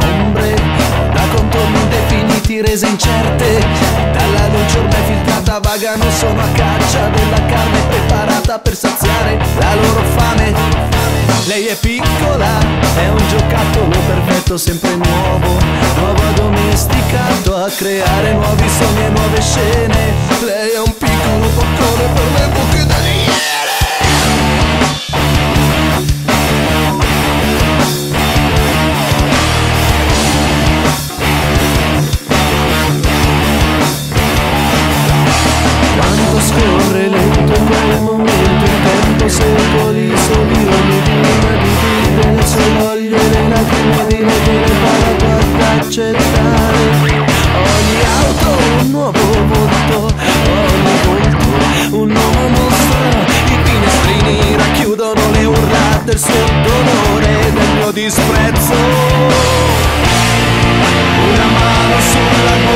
Ombre da contorni indefiniti rese incerte Dalla luce ormai filtrata vagano sono a caccia Della carne preparata per saziare la loro fame. Lei è piccola, è un giocattolo perfetto sempre nuovo Nuovo addomesticato a creare nuovi sogni e nuove scene. Lei è un piccolo boccone per me buchi voglio in attimo di vedere paradotta accettare Ogni auto un nuovo volto, ogni volto un nuovo mostro I finestrini racchiudono le urla del suo dolore e del mio disprezzo. Una mano sulla